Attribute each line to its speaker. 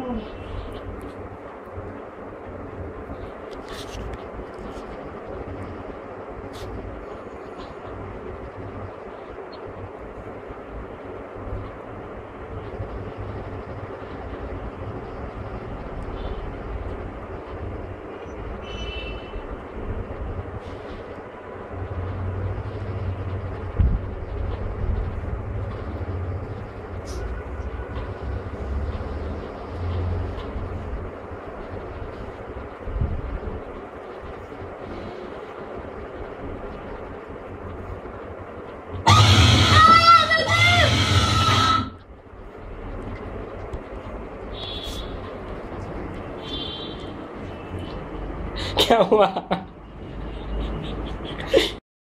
Speaker 1: Oh. क्या हुआ